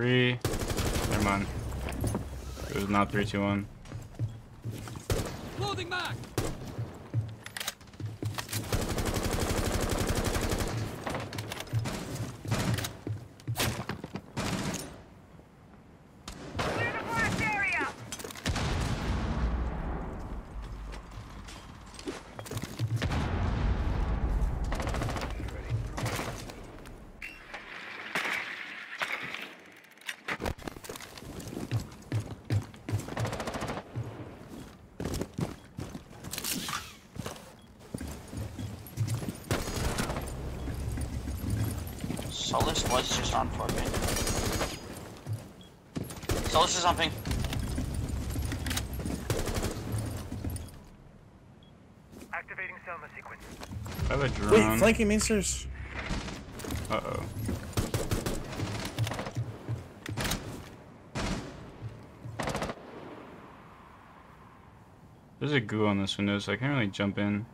Three. Never mind. It was not three, two, one. Loading mag. Solis was just on for me. Solis is on ping. Activating Selma sequence. I have a Wait, flanking mainsters. Uh oh. There's a goo on this window, so I can't really jump in.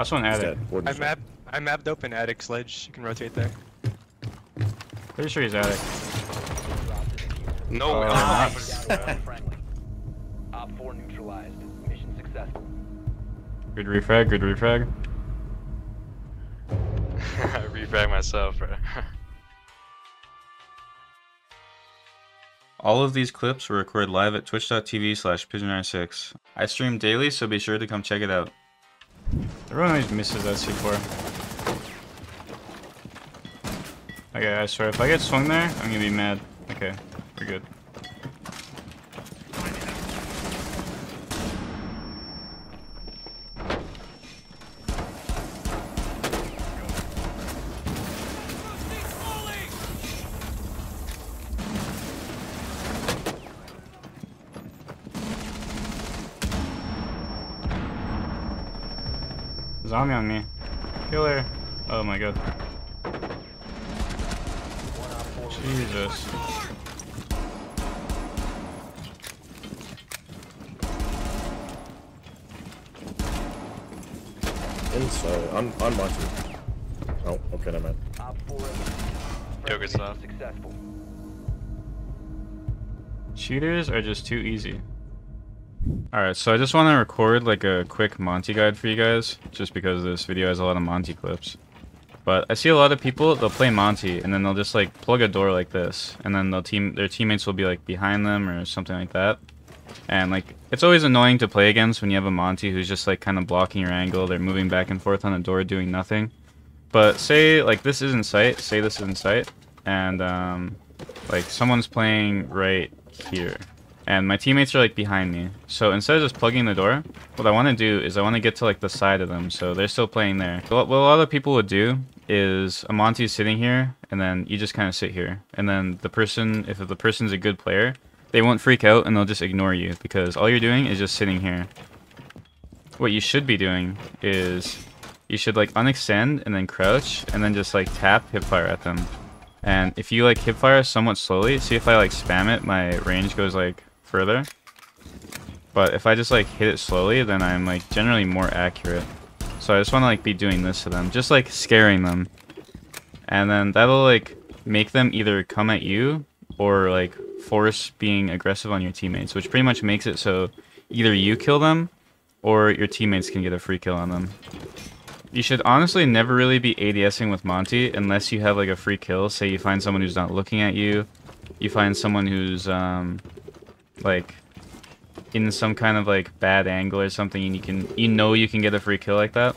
Last one He's attic. I Warden's dead. map I mapped open attic sledge. You can rotate there. Pretty sure he's attic. No. Oh, uh, friendly. Op 4 neutralized. Mission successful. Good refrag, good refrag. Refrag myself, bro. All of these clips were recorded live at twitch.tv slash pigeonr6. I stream daily, so be sure to come check it out. Everyone always misses that C4. Okay, I swear, if I get swung there, I'm gonna be mad. Okay, we're good. Zombie on me. Killer. Oh my god. Jesus. Inside. I'm on, on Monty. Oh, okay, never mind. Op 4 eliminated. Yo, Friendly good stuff. mission Successful. Cheaters are just too easy. Alright, so I just want to record like a quick Monty guide for you guys, just because this video has a lot of Monty clips. But I see a lot of people, they'll play Monty, and then they'll just like plug a door like this, and then they'll team their teammates will be like behind them or something like that. And like, it's always annoying to play against when you have a Monty who's just like kind of blocking your angle, they're moving back and forth on a door doing nothing. But say like this is in sight, say this is in sight, and um, like someone's playing right here and my teammates are like behind me. So instead of just plugging the door what i want to do is i want to get to like the side of them so they're still playing there. What, what a lot of people would do is a monty's sitting here and then you just kind of sit here. And then the person if the person's a good player they won't freak out and they'll just ignore you because all you're doing is just sitting here. What you should be doing is you should like unextend and then crouch and then just like tap hipfire at them. And if you like hipfire somewhat slowly, see if I like spam it, my range goes like further. But if I just like hit it slowly, then I'm like generally more accurate. So I just want to like be doing this to them, just like scaring them. And then that'll like make them either come at you or like force being aggressive on your teammates, which pretty much makes it so either you kill them or your teammates can get a free kill on them. You should honestly never really be ADSing with Monty unless you have like a free kill. Say you find someone who's not looking at you, you find someone who's um, like in some kind of like bad angle or something, and you can you know you can get a free kill like that.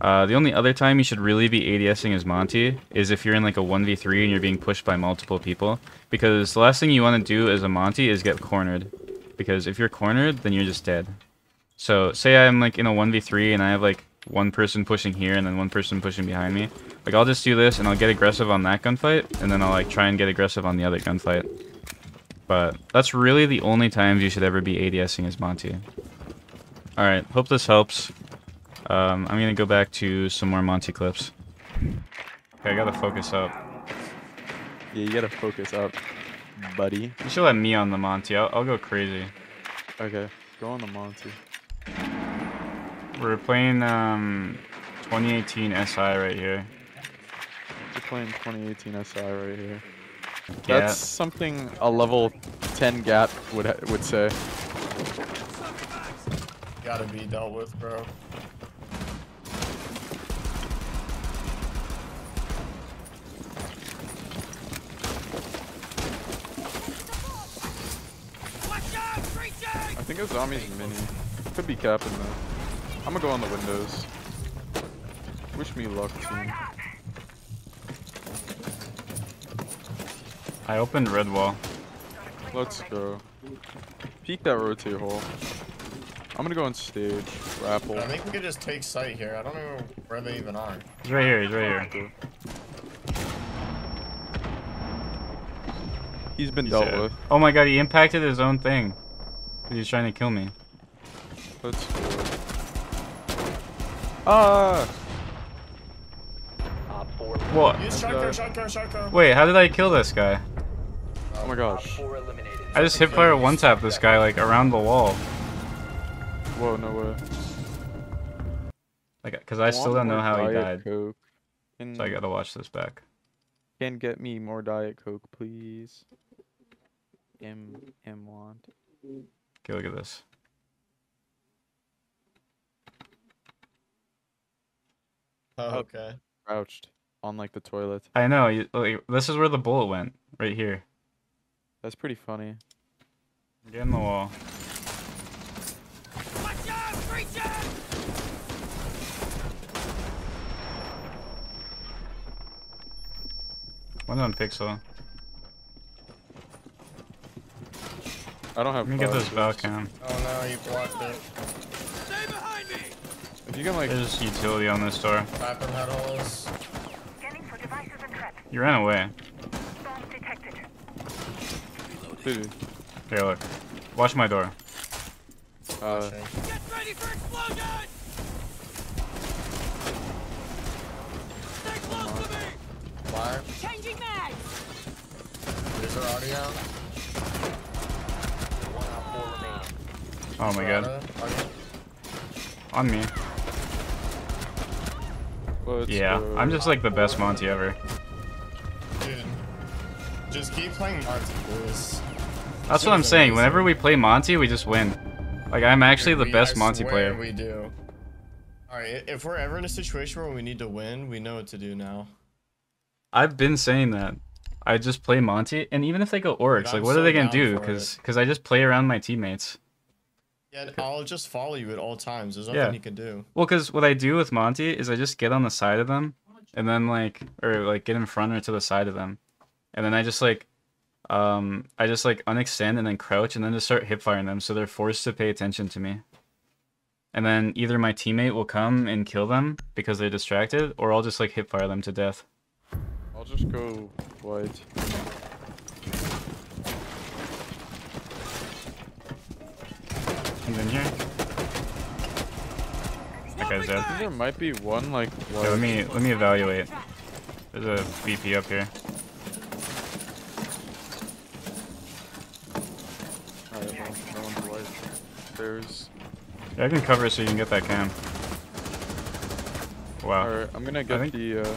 Uh, the only other time you should really be ADSing as Monty is if you're in like a 1v3 and you're being pushed by multiple people. Because the last thing you want to do as a Monty is get cornered. Because if you're cornered, then you're just dead. So say I'm like in a 1v3 and I have like one person pushing here and then one person pushing behind me. Like I'll just do this and I'll get aggressive on that gunfight and then I'll like try and get aggressive on the other gunfight. But that's really the only times you should ever be ADSing as Monty. Alright, hope this helps. Um, I'm gonna go back to some more Monty clips. Okay, I gotta focus up. Yeah, you gotta focus up, buddy. You should let me on the Monty. I'll, I'll go crazy. Okay, go on the Monty. We're playing um, 2018 SI right here. Get playing 2018 SI right here. Yeah. That's something a level 10 gap would would say. Gotta be dealt with, bro. I think a zombie's mini. Could be capping though. I'm gonna go on the windows. Wish me luck, team. I opened red wall. Let's go. Peek that rotate hole. I'm gonna go on stage. Grapple. I think we could just take sight here. I don't know where they even are. He's right here. He's right here. He's been He's dealt dead. with. Oh my god, he impacted his own thing. He's trying to kill me. Let's go. Ah! Op 4 What? Use God. shotgun, shotgun, shotgun. Wait, how did I kill this guy? Oh my gosh. I just hit fire one tap this guy like around the wall. Whoa, no way. Like, cause I still don't know how he died. Coke. Can, So I gotta watch this back. can get me more Diet Coke, please. M M want. Okay, look at this. Oh, oh. okay. Crouched on like the toilet. I know. You, like, this is where the bullet went. Right here. That's pretty funny. Get in the wall. Watch out, creature! One on pixel. I don't have. Let me get this flash. Valcam. Oh no, you blocked it. Stay behind me. If you can like, There's utility on this door. Clapping head holes. Scanning for devices and threats. You ran away. Bomb detected. dude, Here, look. Watch my door. uh, Flashing. Fire. Changing mags. There's our audio. One Op 4 remaining. Oh my god. On me. let's Yeah. go. I'm just like the best Monty ever. Dude. Just keep playing Monty. That's what I'm saying. amazing. Whenever we play Monty, we just win. Like, I'm actually the best I Monty player. We do. Alright, if we're ever in a situation where we need to win, we know what to do now. I've been saying that. I just play Monty, and even if they go orcs, like, I'm what are they gonna do? Because because I just play around my teammates. Yeah, I'll just follow you at all times. There's nothing Yeah. you can do. Well, because what I do with Monty is I just get on the side of them, and then like, or like get in front or to the side of them, and then I just like, um, I just like unextend and then crouch and then just start hip firing them, so they're forced to pay attention to me. And then either my teammate will come and kill them because they're distracted, or I'll just like hip fire them to death. I'll just go white. He's in here. That guy's dead. There might be one like white. let me let me evaluate. There's a VP up here. Alright, well, no one's white. There's. Yeah, I can cover it so you can get that cam. Wow. Alright, I'm gonna get think- the. Uh,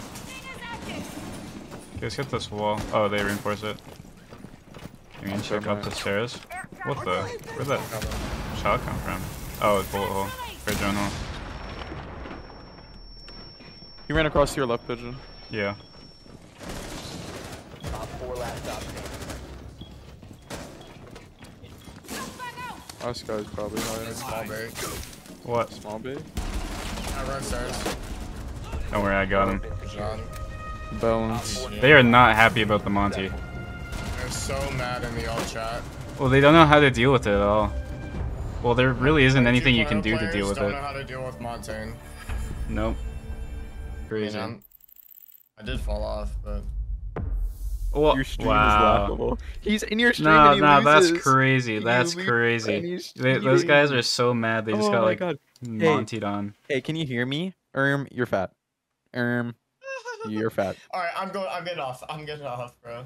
Let's hit this wall. Oh, they reinforce it. You can check up the stairs. What the? Where'd that shot come from? Oh, it's bullet hole. Or drone hole. he ran across to your left pigeon. Yeah. Op 4 last stop standing. Us guy's probably higher. Small break. What? Small bait. I run stairs. Don't worry, I got him. John. Balance. They are not happy about the Monty. They're so mad in the all chat. Well, they don't know how to deal with it at all. Well, there really isn't Like, anything you can do to deal with don't it. know how to deal with Montagne. Nope. Crazy. I'm- I did fall off, but Wha- Your stream is wow. laughable. He's in your stream No, and he no, that's crazy. That's crazy. They, those guys are so mad. They just oh got like god. Montied on. Hey, can you hear me? Erm, you're fat. Erm, you're fat. all right, I'm going. I'm getting off. I'm getting off, bro.